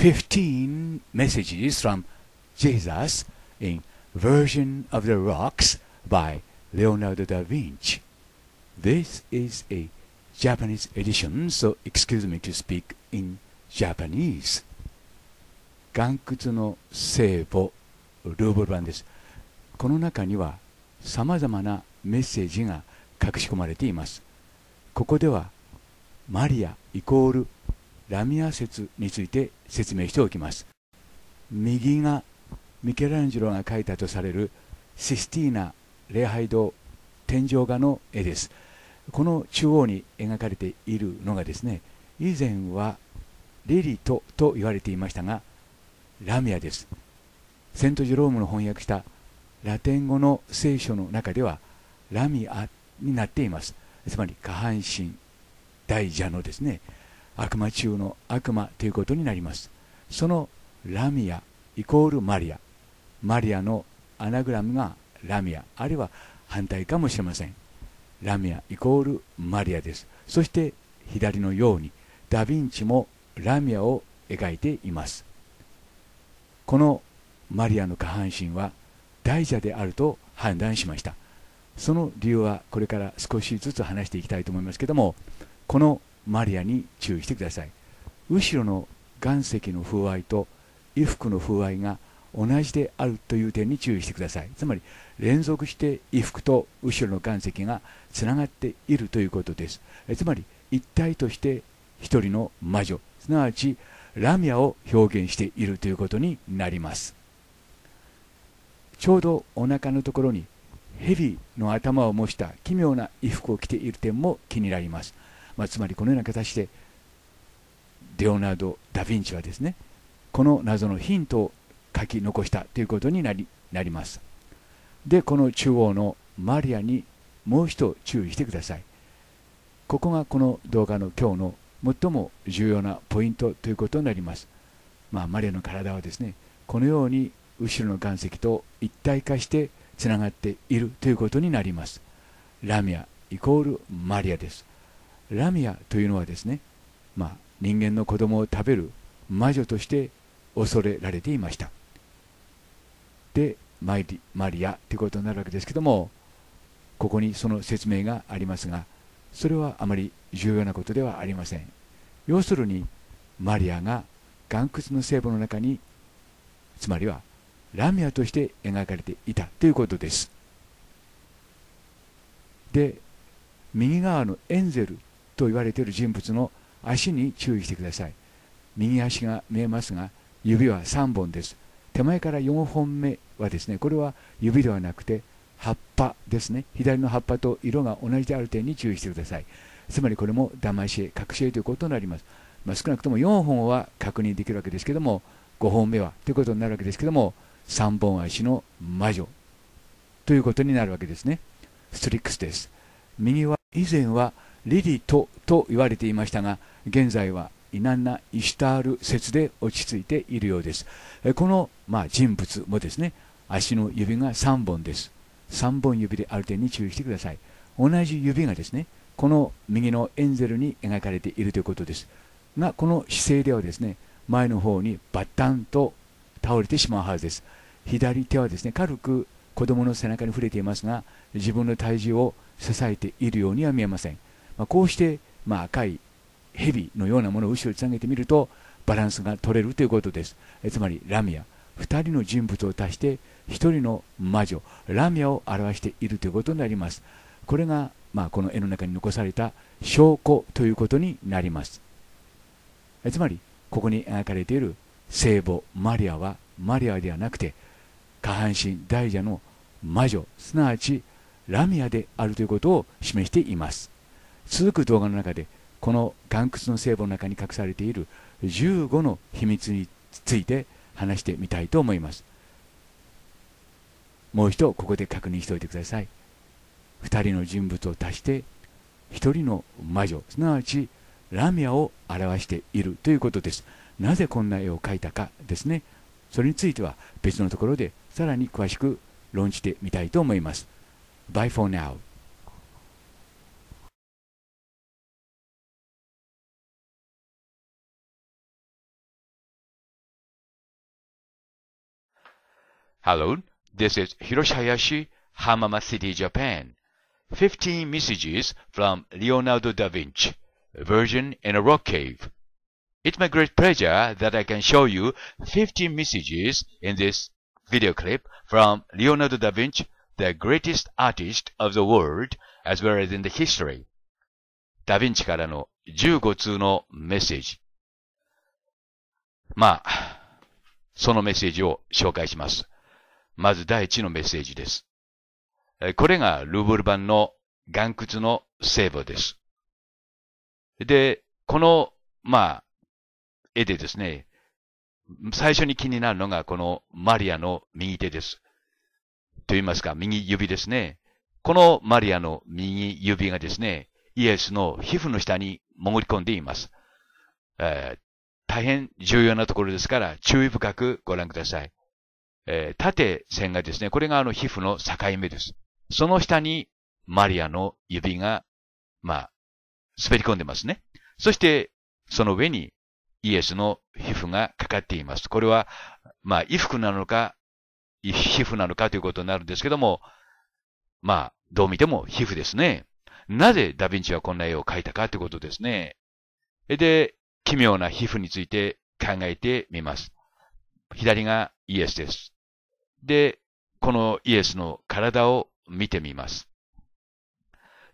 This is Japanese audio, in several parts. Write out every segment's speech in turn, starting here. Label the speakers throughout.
Speaker 1: 15 messages from Jesus in Version of the Rocks by Leonardo da Vinci. This is a Japanese edition, so excuse me to speak in Japanese. 岩窟の聖母ルーブル版です。この中には様々なメッセージが隠し込まれています。ここではマリアイコールラミア説について説明しておきます。右がミケランジェロが描いたとされるシスティーナ礼拝堂天井画の絵です。この中央に描かれているのがですね、以前はリリトと言われていましたが、ラミアです。セント・ジェロームの翻訳したラテン語の聖書の中ではラミアになっています。つまり下半身大蛇のですね、悪魔中の悪魔ということになります。そのラミアイコールマリア。マリアのアナグラムがラミア、あるいは反対かもしれません。ラミアイコールマリアです。そして左のようにダ・ヴィンチもラミアを描いています。このマリアの下半身は大蛇であると判断しました。その理由はこれから少しずつ話していきたいと思いますけども、このマリアに注意してください。後ろの岩石の風合いと衣服の風合いが同じであるという点に注意してください。つまり連続して衣服と後ろの岩石がつながっているということです。つまり一体として一人の魔女、すなわちラミアを表現しているということになります。ちょうどお腹のところに蛇の頭を模した奇妙な衣服を着ている点も気になります。まあ、つまりこのような形でレオナルド・ダ・ヴィンチはですねこの謎のヒントを書き残したということになりなります。でこの中央のマリアにもう一度注意してください。ここがこの動画の今日の最も重要なポイントということになります。まあマリアの体はですねこのように後ろの岩石と一体化してつながっているということになります。ラミアイコールマリアです。ラミアというのはですね、まあ、人間の子供を食べる魔女として恐れられていました。でマリマリアということになるわけですけどもここにその説明がありますがそれはあまり重要なことではありません。要するにマリアが岩窟の聖母の中につまりはラミアとして描かれていたということです。で右側のエンゼルと言われている人物の足に注意してください。右足が見えますが指は3本です。手前から4本目はですねこれは指ではなくて葉っぱですね。左の葉っぱと色が同じである点に注意してください。つまりこれも騙し絵隠し絵ということになります、まあ、少なくとも4本は確認できるわけですけども5本目はということになるわけですけども3本足の魔女ということになるわけですね。ストリックスです。右は以前はリリトと言われていましたが現在はイナンナ・イシュタール説で落ち着いているようです。この、まあ、人物もですね足の指が3本です。3本指である点に注意してください。同じ指がですねこの右のエンゼルに描かれているということです。がこの姿勢ではですね前の方にバッタンと倒れてしまうはずです。左手はですね軽く子供の背中に触れていますが自分の体重を支えているようには見えません。まあ、こうして、まあ、赤い蛇のようなものを後ろにつなげてみるとバランスが取れるということです。えつまりラミア。2人の人物を足して1人の魔女。ラミアを表しているということになります。これが、まあ、この絵の中に残された証拠ということになります。えつまりここに描かれている聖母マリアはマリアではなくて下半身大蛇の魔女。すなわちラミアであるということを示しています。続く動画の中でこの岩窟の聖母の中に隠されている15の秘密について話してみたいと思います。もう一度ここで確認しておいてください。2人の人物を足して1人の魔女すなわちラミアを表しているということです。なぜこんな絵を描いたかですね。それについては別のところでさらに詳しく論じてみたいと思います。Bye for now.
Speaker 2: Hello, this is Hiroshi Hayashi, Hamama City, Japan. 15 messages from Leonardo da Vinci, version in a rock cave. It's my great pleasure that I can show you 15 messages in this video clip from Leonardo da Vinci, the greatest artist of the world, as well as in the history. ダヴィンチからの15通のメッセージ。まあ、そのメッセージを紹介します。 まず第一のメッセージです。これがルーブル版の岩窟の聖母です。で、この、まあ、絵でですね、最初に気になるのがこのマリアの右手です。と言いますか、右指ですね。このマリアの右指がですね、イエスの皮膚の下に潜り込んでいます。えー、大変重要なところですから注意深くご覧ください。えー、縦線がですね、これがあの皮膚の境目です。その下にマリアの指が、まあ、滑り込んでますね。そして、その上にイエスの皮膚がかかっています。これは、まあ、衣服なのか、皮膚なのかということになるんですけども、まあ、どう見ても皮膚ですね。なぜダヴィンチはこんな絵を描いたかということですね。で、奇妙な皮膚について考えてみます。左がイエスです。で、このイエスの体を見てみます。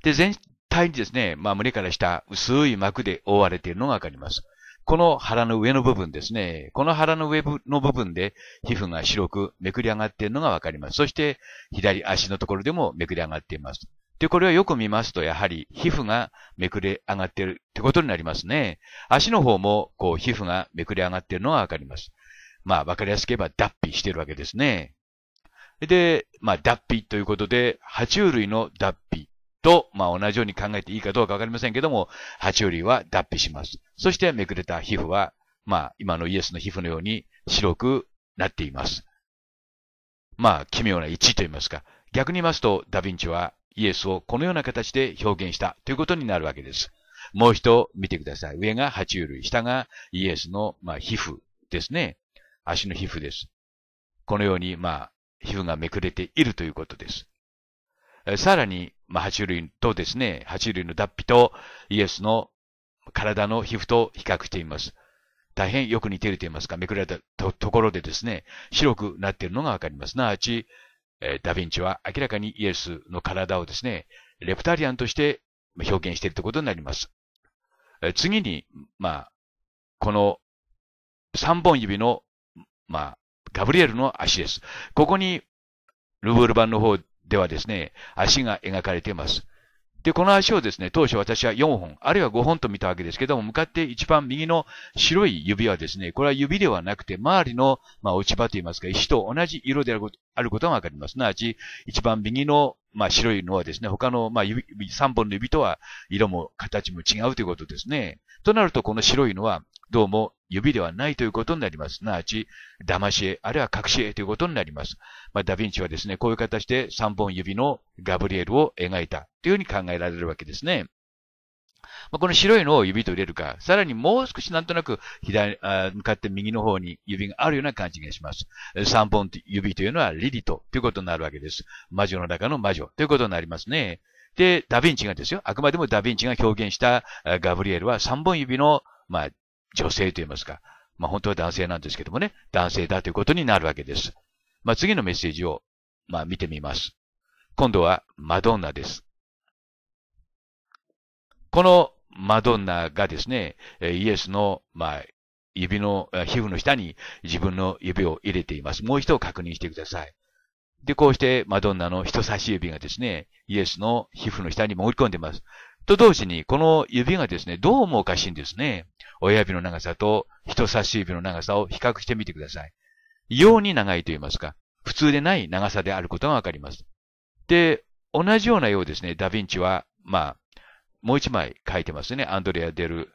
Speaker 2: で、全体にですね、まあ胸から下、薄い膜で覆われているのがわかります。この腹の上の部分ですね。この腹の上の部分で皮膚が白くめくり上がっているのがわかります。そして左足のところでもめくり上がっています。で、これをよく見ますと、やはり皮膚がめくれ上がっているってことになりますね。足の方も、こう、皮膚がめくれ上がっているのがわかります。まあ、わかりやすく言えば、脱皮してるわけですね。で、まあ、脱皮ということで、爬虫類の脱皮と、まあ、同じように考えていいかどうかわかりませんけども、爬虫類は脱皮します。そして、めくれた皮膚は、まあ、今のイエスの皮膚のように白くなっています。まあ、奇妙な位置と言いますか。逆に言いますと、ダヴィンチはイエスをこのような形で表現したということになるわけです。もう一度見てください。上が爬虫類、下がイエスの、まあ、皮膚ですね。足の皮膚です。このように、まあ、皮膚がめくれているということです。さらに、まあ、爬虫類とですね、爬虫類の脱皮とイエスの体の皮膚と比較しています。大変よく似ていると言いますか、めくれたところでですね、白くなっているのがわかります。なわち、ダヴィンチは明らかにイエスの体をですね、レプタリアンとして表現しているということになります。次に、まあ、この三本指の、まあ、ガブリエルの足です。ここに、ルブール版の方ではですね、足が描かれています。で、この足をですね、当初私は4本、あるいは5本と見たわけですけども、向かって一番右の白い指はですね、これは指ではなくて、周りの、まあ、落ち葉といいますか、石と同じ色であることあることがわかります。すなわち、一番右の、まあ、白いのはですね、他の、まあ、指、3本の指とは色も形も違うということですね。となると、この白いのは、どうも指ではないということになります。すなわち、騙し絵、あるいは隠し絵ということになります。まあ、ダヴィンチはですね、こういう形で3本指のガブリエルを描いたというふうに考えられるわけですね。まあ、この白いのを指と入れるか、さらにもう少しなんとなく左、あ向かって右の方に指があるような感じがします。3本指というのはリリトということになるわけです。魔女の中の魔女ということになりますね。で、ダヴィンチがですよ。あくまでもダヴィンチが表現したガブリエルは3本指の、まあ、女性と言いますか。まあ本当は男性なんですけどもね、男性だということになるわけです。まあ次のメッセージを、まあ見てみます。今度はマドンナです。このマドンナがですね、イエスの、まあ、指の、皮膚の下に自分の指を入れています。もう一度確認してください。で、こうしてマドンナの人差し指がですね、イエスの皮膚の下に潜り込んでいます。と同時に、この指がですね、どうもおかしいんですね。親指の長さと人差し指の長さを比較してみてください。異様に長いと言いますか、普通でない長さであることがわかります。で、同じようなようですね、ダヴィンチは、まあ、もう一枚書いてますね。アンドレア・デル、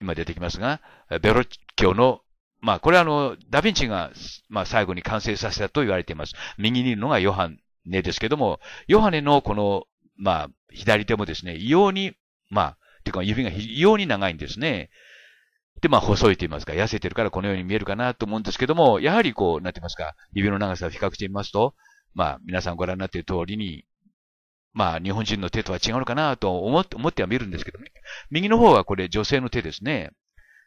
Speaker 2: 今出てきますが、ベロッキョの、まあ、これはあの、ダヴィンチが、まあ、最後に完成させたと言われています。右にいるのがヨハネですけども、ヨハネのこの、まあ、左手もですね、異様に、まあ、ていうか指が異様に長いんですね。で、まあ、細いと言いますか、痩せてるからこのように見えるかなと思うんですけども、やはりこう、なんて言いますか、指の長さを比較してみますと、まあ、皆さんご覧になっている通りに、まあ、日本人の手とは違うのかなと思って思っては見るんですけどね。右の方はこれ女性の手ですね。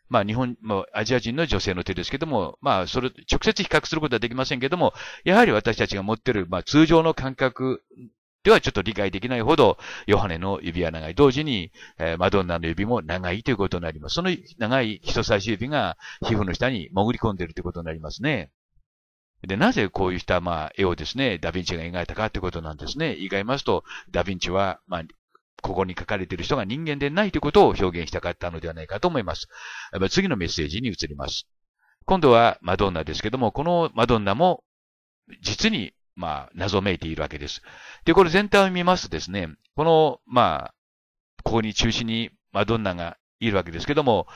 Speaker 2: まあ、日本、まあ、アジア人の女性の手ですけども、まあ、それ、直接比較することはできませんけども、やはり私たちが持ってる、まあ、通常の感覚ではちょっと理解できないほど、ヨハネの指は長い。同時に、えー、マドンナの指も長いということになります。その長い人差し指が皮膚の下に潜り込んでいるということになりますね。で、なぜこういった、まあ、絵をですね、ダヴィンチが描いたかということなんですね。言い換えますと、ダヴィンチは、まあ、ここに書かれている人が人間でないということを表現したかったのではないかと思います。次のメッセージに移ります。今度はマドンナですけども、このマドンナも、実に、まあ、謎めいているわけです。で、これ全体を見ますとですね、この、まあ、ここに中心にマドンナがいるわけですけども、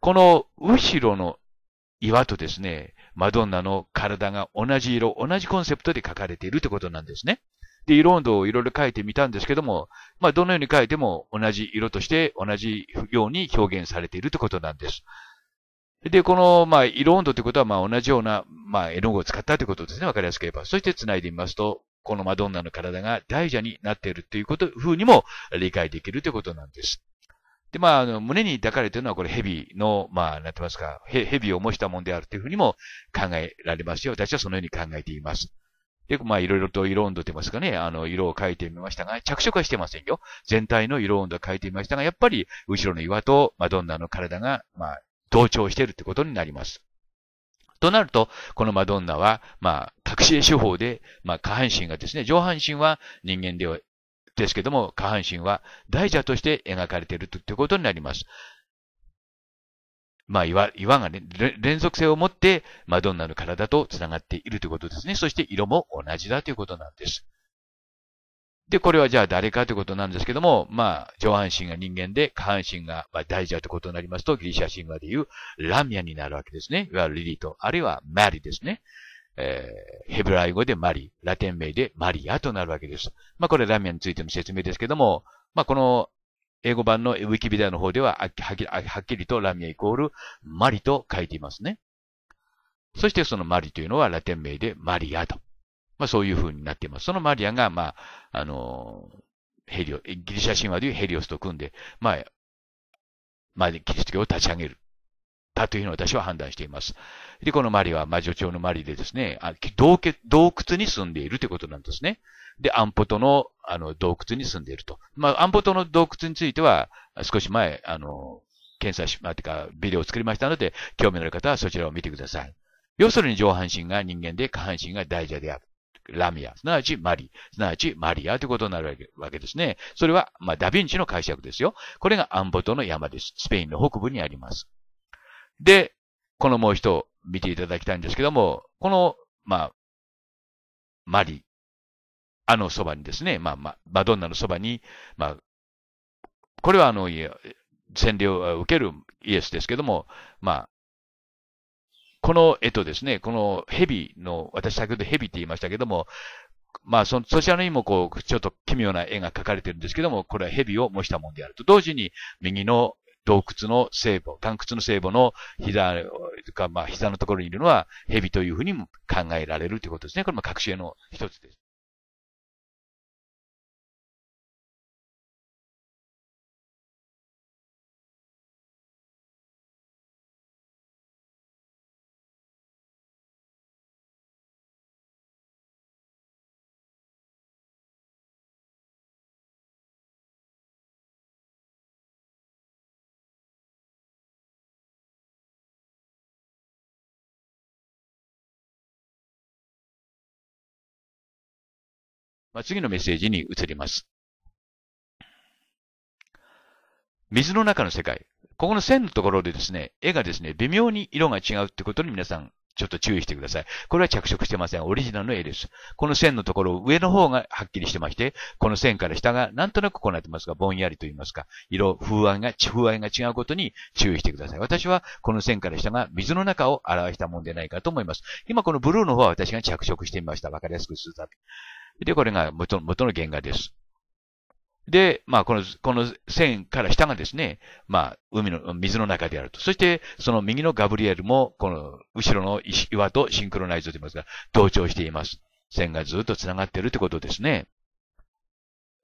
Speaker 2: この後ろの岩とですね、マドンナの体が同じ色、同じコンセプトで描かれているということなんですね。で、色温度をいろいろ書いてみたんですけども、まあ、どのように書いても同じ色として同じように表現されているということなんです。で、この、まあ、色温度ということは、まあ、同じような、まあ、絵の具を使ったということですね。わかりやすく言えば。そして繋いでみますと、このマドンナの体が大蛇になっているということ、風にも理解できるということなんです。で、まあ、あの、胸に抱かれているのはこれ蛇の、まあ、なんてますか、蛇を模したものであるというふうにも考えられますよ。私はそのように考えています。で、まあ、いろいろと色温度と言いますかね、あの、色を描いてみましたが、着色はしてませんよ。全体の色温度を描いてみましたが、やっぱり、後ろの岩とマドンナの体が、まあ、同調しているってことになります。となると、このマドンナは、まあ、隠し絵手法で、まあ、下半身がですね、上半身は人間では、ですけども、下半身は大蛇として描かれているということになります。まあ、岩、岩がね、連続性を持って、マドンナの体と繋がっているということですね。そして色も同じだということなんです。で、これはじゃあ誰かということなんですけども、まあ、上半身が人間で、下半身がまあ大蛇ということになりますと、ギリシャ神話でいうラミアになるわけですね。いわゆるリリーと、あるいはマリですね。えー、ヘブライ語でマリ、ラテン名でマリアとなるわけです。まあ、これラミアについての説明ですけども、まあ、この英語版のウィキビデオの方でははっきりとラミアイコールマリと書いていますね。そしてそのマリというのはラテン名でマリアと。まあそういう風になっています。そのマリアが、まあ、あの、ヘリオ、ギリシャ神話でいうヘリオスと組んで、まあ、まあ、キリスト教を立ち上げる。だというふうに私は判断しています。で、このマリは魔女町のマリでですね、洞窟に住んでいるということなんですね。で、アンポトの、あの、洞窟に住んでいると。まあ、アンポトの洞窟については、少し前、あの、検査し、まあ、てか、ビデオを作りましたので、興味のある方はそちらを見てください。要するに上半身が人間で、下半身が大蛇である。ラミア、すなわちマリ、すなわちマリアということになるわけですね。それは、まあ、ダヴィンチの解釈ですよ。これがアンポトの山です。スペインの北部にあります。で、このもう一見ていただきたいんですけども、この、まあ、マリ、あのそばにですね、まあ、まあ、マドンナのそばに、まあ、これはあの、洗礼を受けるイエスですけども、まあ、この絵とですね、この蛇の、私先ほど蛇って言いましたけども、まあそ、そちらのにもこう、ちょっと奇妙な絵が描かれてるんですけども、これは蛇を模したものであると。同時に、右の洞窟の聖母、炭窟の聖母の膝か、まあ、膝のところにいるのは蛇というふうにも考えられるということですね。これも隠し絵の一つです。まあ、次のメッセージに移ります。水の中の世界。ここの線のところでですね、絵がですね、微妙に色が違うってことに皆さん、ちょっと注意してください。これは着色してません。オリジナルの絵です。この線のところ、上の方がはっきりしてまして、この線から下がなんとなくこうなってますが、ぼんやりと言いますか、色、風合いが、風合いが違うことに注意してください。私はこの線から下が水の中を表したもんでないかと思います。今このブルーの方は私が着色してみました。わかりやすくするため。で、これが元元の原画です。で、まあ、この、この線から下がですね、まあ、海の、水の中であると。そして、その右のガブリエルも、この、後ろの岩とシンクロナイズと言いますが、同調しています。線がずっと繋がっているということですね。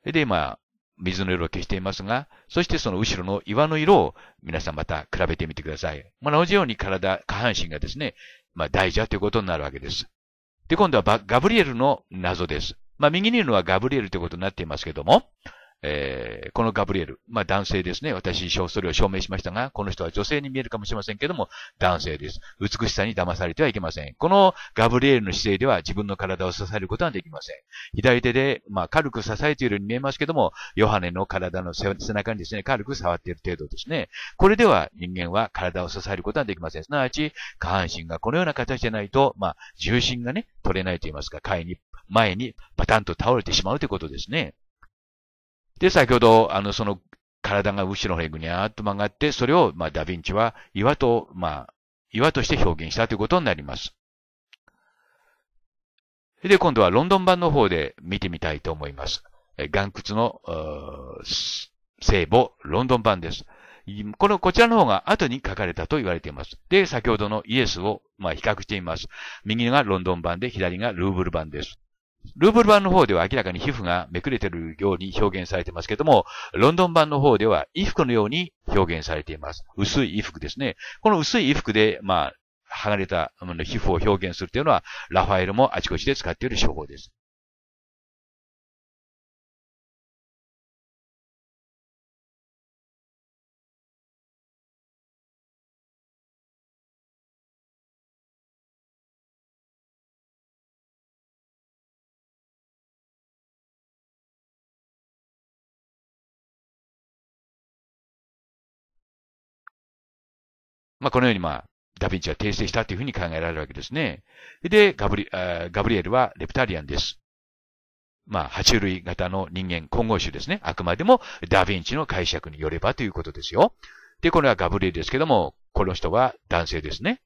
Speaker 2: で、今、水の色を消していますが、そしてその後ろの岩の色を皆さんまた比べてみてください。まあ、同じように体、下半身がですね、まあ、大蛇ということになるわけです。で、今度はガブリエルの謎です。まあ、右にいるのはガブリエルということになっていますけども、えー、このガブリエル、まあ男性ですね。私、それを証明しましたが、この人は女性に見えるかもしれませんけども、男性です。美しさに騙されてはいけません。このガブリエルの姿勢では自分の体を支えることはできません。左手で、まあ軽く支えているように見えますけども、ヨハネの体の背中にですね、軽く触っている程度ですね。これでは人間は体を支えることはできません。すなわち、下半身がこのような形でないと、まあ、重心がね、取れないと言いますか、前に、前にパタンと倒れてしまうということですね。で、先ほど、あの、その体が後ろの方にぐにゃーっと曲がって、それを、まあ、ダヴィンチは岩と、まあ、岩として表現したということになります。で、今度はロンドン版の方で見てみたいと思います。え岩窟の、聖母、ロンドン版です。この、こちらの方が後に書かれたと言われています。で、先ほどのイエスを、まあ、比較しています。右がロンドン版で、左がルーブル版です。ルーブル版の方では明らかに皮膚がめくれているように表現されていますけども、ロンドン版の方では衣服のように表現されています。薄い衣服ですね。この薄い衣服で、まあ、剥がれた皮膚を表現するというのは、ラファエルもあちこちで使っている手法です。まあ、このようにまあ、ダヴィンチは訂正したというふうに考えられるわけですね。で、ガブリガブリエルはレプタリアンです。まあ、爬虫類型の人間、混合種ですね。あくまでもダヴィンチの解釈によればということですよ。で、これはガブリエルですけども、この人は男性ですね。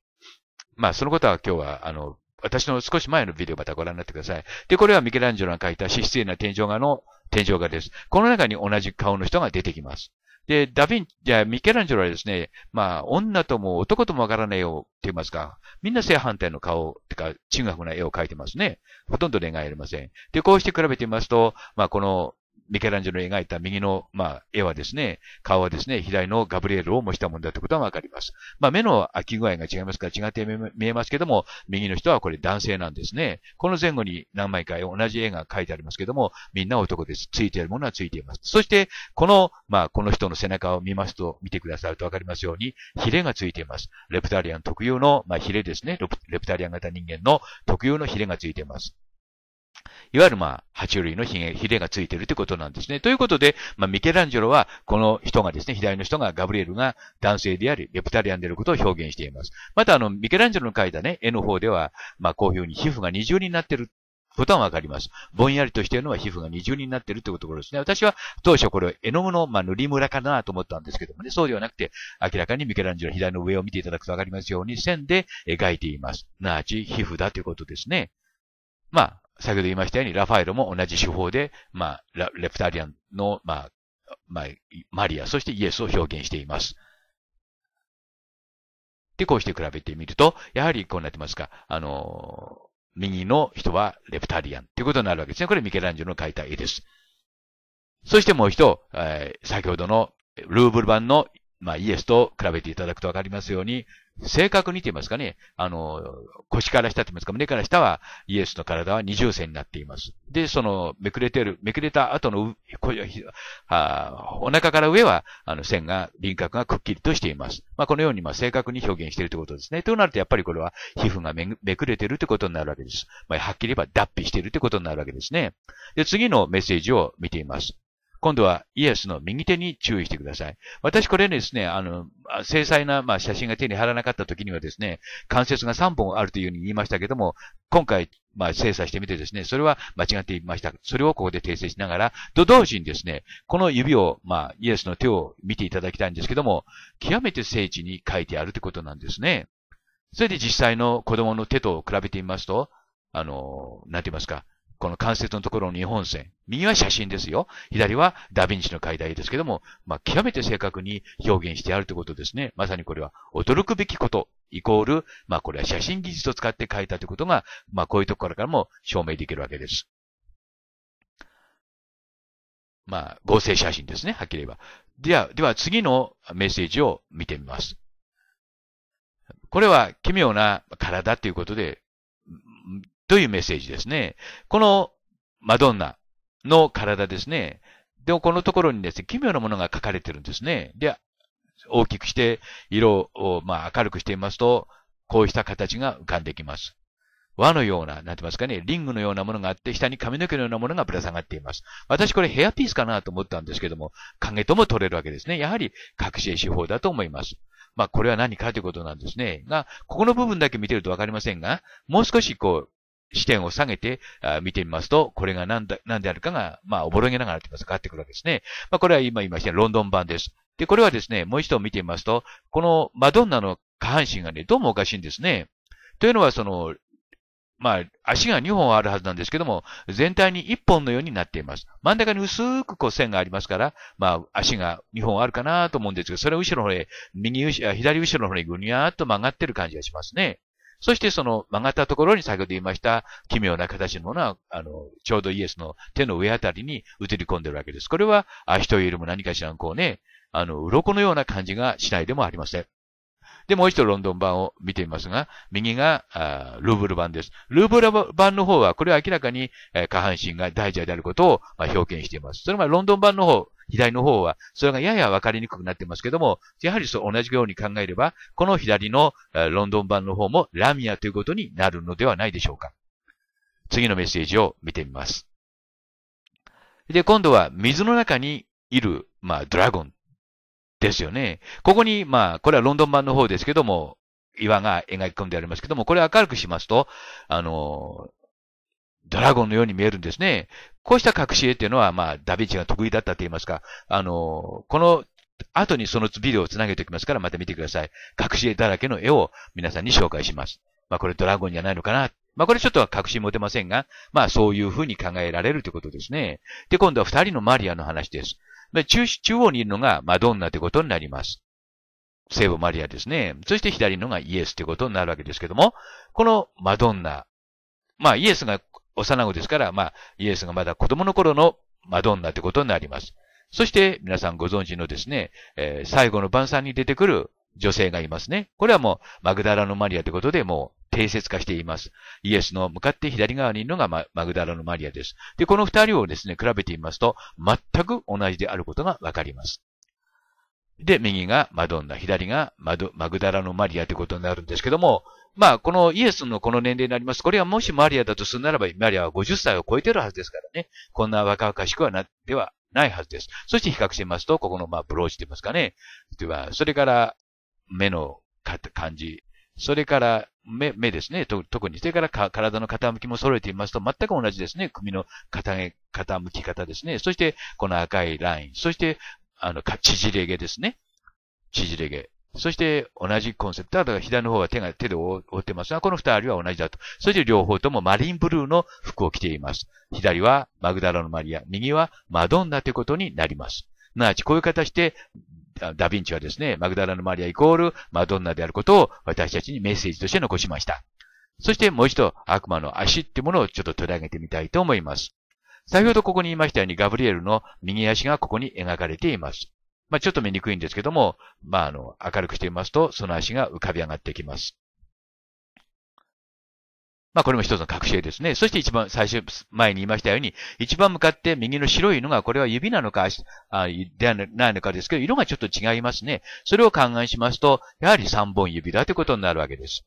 Speaker 2: まあ、そのことは今日は、あの、私の少し前のビデオまたご覧になってください。で、これはミケランジェロが描いた脂質な天井画の天井画です。この中に同じ顔の人が出てきます。で、ダヴィン、じゃミケランジェロはですね、まあ、女とも男ともわからない絵を、って言いますか、みんな正反対の顔、てか、中学の絵を描いてますね。ほとんど恋愛ありません。で、こうして比べてみますと、まあ、この、ミケランジェロの描いた右の、まあ、絵はですね、顔はですね、左のガブリエルを模したものだということはわかります。まあ、目の開き具合が違いますから違って見えますけども、右の人はこれ男性なんですね。この前後に何枚か同じ絵が描いてありますけども、みんな男です。ついているものはついています。そして、この、まあ、この人の背中を見ますと、見てくださるとわかりますように、ヒレがついています。レプタリアン特有の、まあ、ヒレですね。レプタリアン型人間の特有のヒレがついています。いわゆるまあ、爬虫類のヒレヒレがついているということなんですね。ということで、まあ、ミケランジェロは、この人がですね、左の人がガブリエルが男性であり、レプタリアンであることを表現しています。また、あの、ミケランジェロの描いたね、絵の方では、まあ、こういうふうに皮膚が二重になっていることはわかります。ぼんやりとしているのは皮膚が二重になっているというところですね。私は当初これ絵の具の、まあ、塗りムラかなと思ったんですけどもね、そうではなくて、明らかにミケランジェロ左の上を見ていただくとわかりますように、線で描いています。なあち、皮膚だということですね。まあ、先ほど言いましたように、ラファエロも同じ手法で、まあ、レプタリアンの、まあ、まあ、マリア、そしてイエスを表現しています。で、こうして比べてみると、やはりこうなってますか、あの、右の人はレプタリアンということになるわけですね。これミケランジェロの描いた絵です。そしてもう一度、えー、先ほどのルーブル版の、まあ、イエスと比べていただくとわかりますように、正確にと言いますかね、あの、腰から下と言いますか、胸から下はイエスの体は二重線になっています。で、その、めくれてる、めくれた後の、お腹から上は、あの、線が、輪郭がくっきりとしています。まあ、このように、まあ、正確に表現しているということですね。となると、やっぱりこれは、皮膚がめめくれているということになるわけです。まあ、はっきり言えば、脱皮しているということになるわけですね。で、次のメッセージを見ています。今度はイエスの右手に注意してください。私これですね、あの、精細な、まあ、写真が手に入らなかった時にはですね、関節が3本あるというふうに言いましたけども、今回、まあ、精査してみてですね、それは間違っていました。それをここで訂正しながら、と同時にですね、この指を、まあ、イエスの手を見ていただきたいんですけども、極めて精緻に書いてあるということなんですね。それで実際の子供の手と比べてみますと、あの、なんて言いますか、この関節のところの日本線。右は写真ですよ。左はダヴィンチの解体ですけども、まあ、極めて正確に表現してあるということですね。まさにこれは驚くべきこと、イコール、まあ、これは写真技術を使って書いたということが、まあ、こういうところからも証明できるわけです。まあ、合成写真ですね、はっきり言えば。では、では次のメッセージを見てみます。これは奇妙な体ということで、というメッセージですね。このマドンナの体ですね。でもこのところにですね、奇妙なものが書かれてるんですね。で、大きくして色をまあ明るくしてみますと、こうした形が浮かんできます。輪のような、なんて言いますかね、リングのようなものがあって、下に髪の毛のようなものがぶら下がっています。私これヘアピースかなと思ったんですけども、影とも取れるわけですね。やはり隠し絵手法だと思います。まあこれは何かということなんですね。が、ここの部分だけ見てるとわかりませんが、もう少しこう、視点を下げて見てみますと、これが何だ、何であるかが、まあ、おぼろげながらと言いますか、変わってくるわけですね。まあ、これは今言いましたロンドン版です。で、これはですね、もう一度見てみますと、このマドンナの下半身がね、どうもおかしいんですね。というのは、その、まあ、足が2本あるはずなんですけども、全体に1本のようになっています。真ん中に薄くこう線がありますから、まあ、足が2本あるかなと思うんですけど、それは後ろの方へ、右後ろ、左後ろの方にぐにゃーっと曲がってる感じがしますね。そしてその曲がったところに先ほど言いました奇妙な形のものは、あの、ちょうどイエスの手の上あたりに映り込んでるわけです。これは足というよりも何かしらこうね、あの、鱗のような感じがしないでもありません。で、もう一度ロンドン版を見てみますが、右がルーブル版です。ルーブル版の方は、これは明らかに、下半身が大蛇であることを、表現しています。それがロンドン版の方、左の方は、それがやや分かりにくくなってますけども、やはりそう同じように考えれば、この左のロンドン版の方もラミアということになるのではないでしょうか。次のメッセージを見てみます。で、今度は水の中にいる、まあ、ドラゴンですよね。ここに、まあ、これはロンドン版の方ですけども、岩が描き込んでありますけども、これ明るくしますと、あの、ドラゴンのように見えるんですね。こうした隠し絵っていうのは、まあ、ダヴィンチが得意だったと言いますか、あの、この後にそのビデオをつなげておきますから、また見てください。隠し絵だらけの絵を皆さんに紹介します。まあ、これドラゴンじゃないのかな。まあ、これちょっとは確信持てませんが、まあ、そういうふうに考えられるということですね。で、今度は二人のマリアの話です。中中央にいるのがマドンナということになります。聖母マリアですね。そして左のがイエスということになるわけですけども、このマドンナ、まあイエスが幼子ですから、まあイエスがまだ子供の頃のマドンナということになります。そして皆さんご存知のですね、えー、最後の晩餐に出てくる女性がいますね。これはもうマグダラのマリアということでもう定説化しています。イエスの向かって左側にいるのがマグダラのマリアです。で、この二人をですね、比べてみますと、全く同じであることがわかります。で、右がマドンナ、左がマドマグダラのマリアということになるんですけども、まあ、このイエスのこの年齢になります。これはもしマリアだとするならば、マリアは50歳を超えてるはずですからね。こんな若々しくはな、ではないはずです。そして比較してみますと、ここのまあブローチと言いますかね。では、それから目の感じ、それから目、目ですね。特に、それから体の傾きも揃えてみますと、全く同じですね。首の傾き方ですね。そして、この赤いライン。そして、あの、縮れ毛ですね。縮れ毛。そして、同じコンセプト。だから左の方は手が、手で覆ってますが、この二人は同じだと。そして両方ともマリンブルーの服を着ています。左はマグダラのマリア、右はマドンナということになります。なわち、こういう形で、ダヴィンチはですね、マグダラのマリアイコールマドンナであることを私たちにメッセージとして残しました。そしてもう一度悪魔の足ってものをちょっと取り上げてみたいと思います。先ほどここに言いましたようにガブリエルの右足がここに描かれています。まあ、ちょっと見にくいんですけども、まあ、あの、明るくしてみますと、その足が浮かび上がってきます。まあこれも一つの隠し絵ですね。そして一番最初、前に言いましたように、一番向かって右の白いのが、これは指なのか、あではないのかですけど、色がちょっと違いますね。それを勘案しますと、やはり三本指だということになるわけです。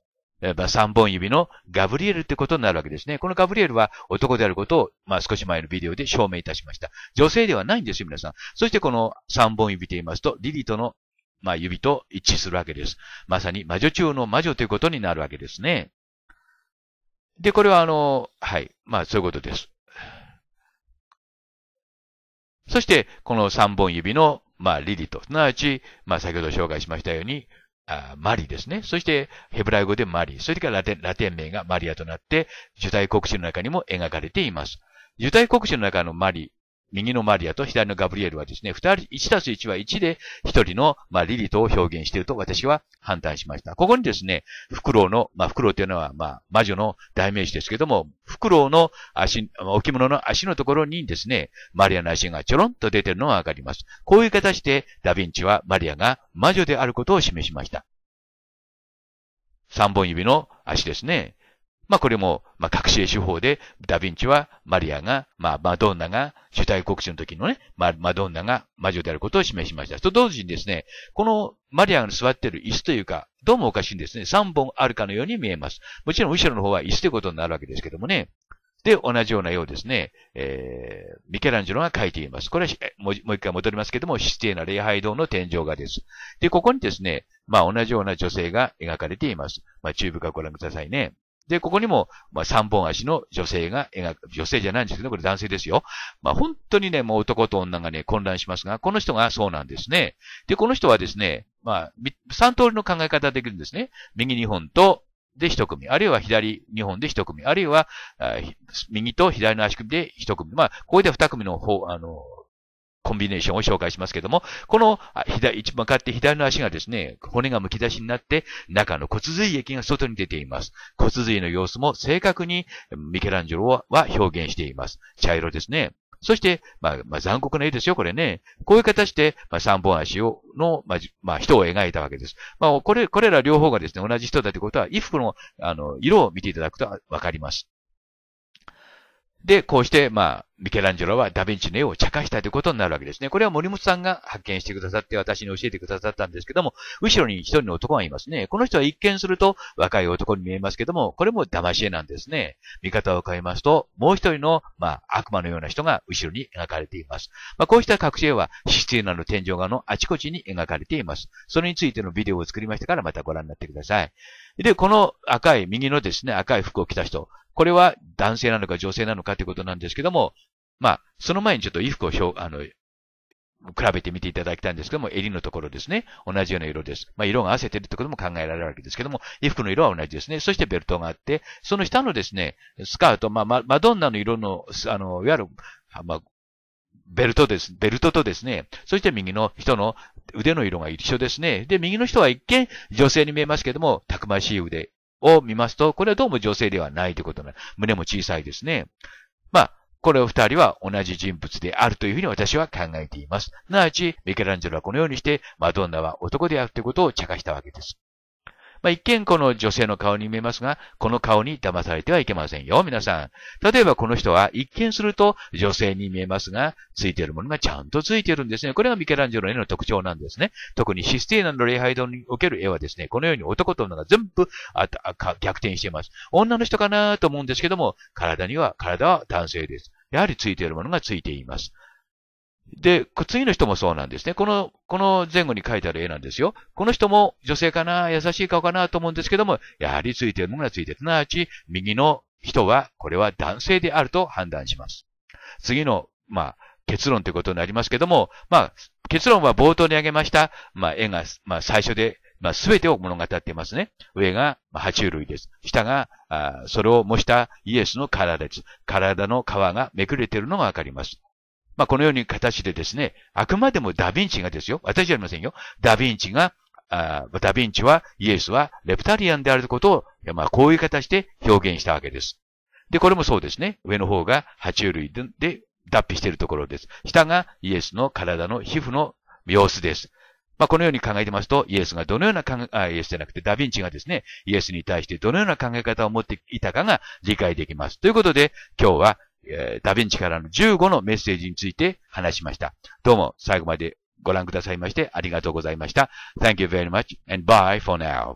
Speaker 2: 三本指のガブリエルってことになるわけですね。このガブリエルは男であることを、まあ少し前のビデオで証明いたしました。女性ではないんですよ、皆さん。そしてこの三本指と言いますと、リリとの、まあ指と一致するわけです。まさに魔女中の魔女ということになるわけですね。で、これはあの、はい。まあ、そういうことです。そして、この三本指の、まあ、リリと、すなわち、まあ、先ほど紹介しましたように、あマリですね。そして、ヘブライ語でマリ。それからラテン、ラテン名がマリアとなって、受胎国史の中にも描かれています。受胎国史の中のマリ、右のマリアと左のガブリエルはですね、二人、1たす1は1で、一人の、まあ、リリトを表現していると私は判断しました。ここにですね、フクロウの、まあ、フクロウというのは、まあ、魔女の代名詞ですけども、フクロウの足、置物の足のところにですね、マリアの足がちょろんと出てるのがわかります。こういう形で、ダヴィンチはマリアが魔女であることを示しました。三本指の足ですね。まあこれも、まあ隠し絵手法で、ダヴィンチはマリアが、まあマドンナが、主体国史の時のね、まマドンナが魔女であることを示しました。と同時にですね、このマリアが座っている椅子というか、どうもおかしいんですね。三本あるかのように見えます。もちろん後ろの方は椅子ということになるわけですけどもね。で、同じような絵をですね、えー、ミケランジェロが描いています。これはもう一回戻りますけども、システィーナ礼拝堂の天井画です。で、ここにですね、まあ同じような女性が描かれています。まあ中部からご覧くださいね。で、ここにも、まあ、三本足の女性が描く、女性じゃないんですけど、これ男性ですよ。まあ、本当にね、もう男と女がね、混乱しますが、この人がそうなんですね。で、この人はですね、まあ、三通りの考え方できるんですね。右二本と、で一組。あるいは左二本で一組。あるいは、右と左の足首で一組。まあ、これで二組の方、あの、コンビネーションを紹介しますけども、この左、一番かって左の足がですね、骨が剥き出しになって、中の骨髄液が外に出ています。骨髄の様子も正確にミケランジェロは表現しています。茶色ですね。そして、まあ、まあ、残酷な絵ですよ、これね。こういう形で、まあ、三本足を、の、まあ、まあ、人を描いたわけです。まあ、これ、これら両方がですね、同じ人だということは、衣服の、あの、色を見ていただくとわかります。で、こうして、まあ、ミケランジェロはダヴィンチの絵を茶化したということになるわけですね。これは森本さんが発見してくださって私に教えてくださったんですけども、後ろに一人の男がいますね。この人は一見すると若い男に見えますけども、これも騙し絵なんですね。見方を変えますと、もう一人の、まあ、悪魔のような人が後ろに描かれています。まあ、こうした隠し絵は、システィーナの天井画のあちこちに描かれています。それについてのビデオを作りましたからまたご覧になってください。で、この赤い、右のですね、赤い服を着た人。これは男性なのか女性なのかということなんですけども、まあ、その前にちょっと衣服を表、あの、比べてみていただきたいんですけども、襟のところですね。同じような色です。まあ、色が合わせてるってことも考えられるわけですけども、衣服の色は同じですね。そしてベルトがあって、その下のですね、スカート、まあ、マドンナの色の、あの、いわゆる、まあ、ベルトです。ベルトとですね、そして右の人の腕の色が一緒ですね。で、右の人は一見女性に見えますけども、たくましい腕を見ますと、これはどうも女性ではないということな胸も小さいですね。まあ、これを二人は同じ人物であるというふうに私は考えています。なわち、ミケランジェロはこのようにして、マドンナは男であるということを茶化したわけです。まあ、一見この女性の顔に見えますが、この顔に騙されてはいけませんよ、皆さん。例えばこの人は一見すると女性に見えますが、ついているものがちゃんとついているんですね。これがミケランジェロの絵の特徴なんですね。特にシスティーナの礼拝堂における絵はですね、このように男と女が全部逆転しています。女の人かなと思うんですけども、体には、体は男性です。やはりついているものがついています。で、次の人もそうなんですね。この、この前後に書いてある絵なんですよ。この人も女性かな優しい顔かなと思うんですけども、やはりついてるものがついてる。すなわち、右の人は、これは男性であると判断します。次の、まあ、結論ということになりますけども、まあ、結論は冒頭に挙げました、まあ、絵が、まあ、最初で、まあ、すべてを物語っていますね。上が、まあ、爬虫類です。下が、あそれを模したイエスの体です。体の皮がめくれているのがわかります。まあ、このように形でですね、あくまでもダヴィンチがですよ。私じゃありませんよ。ダヴィンチが、あダヴィンチは、イエスはレプタリアンであることを、まあ、こういう形で表現したわけです。で、これもそうですね。上の方が爬虫類で脱皮しているところです。下がイエスの体の皮膚の様子です。まあ、このように考えてますと、イエスがどのような考え、イエスじゃなくてダヴィンチがですね、イエスに対してどのような考え方を持っていたかが理解できます。ということで、今日はえダヴィンチからの15のメッセージについて話しました。どうも最後までご覧くださいましてありがとうございました。Thank you very much and bye for now.